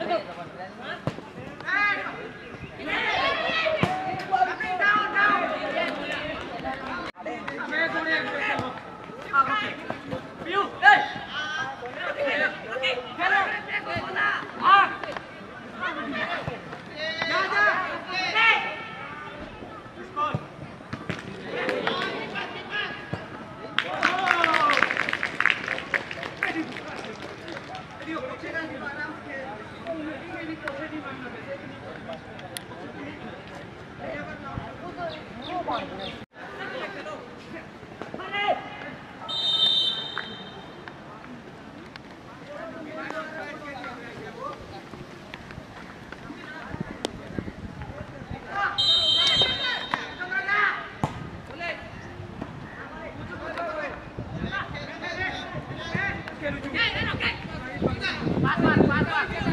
Let's go. Pasar, pasar.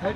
Hey.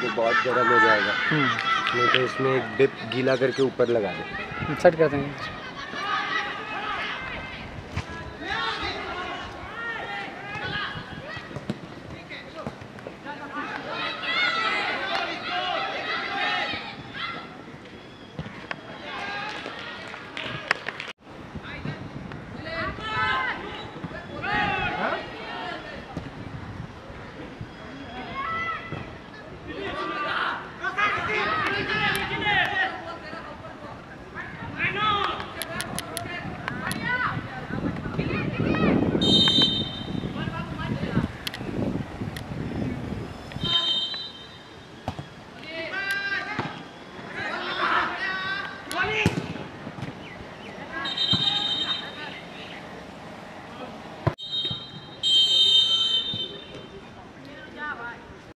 दो बहुत गर्म हो जाएगा। हम्म, नहीं तो इसमें एक डिप गीला करके ऊपर लगा दें। सेट कर देंगे।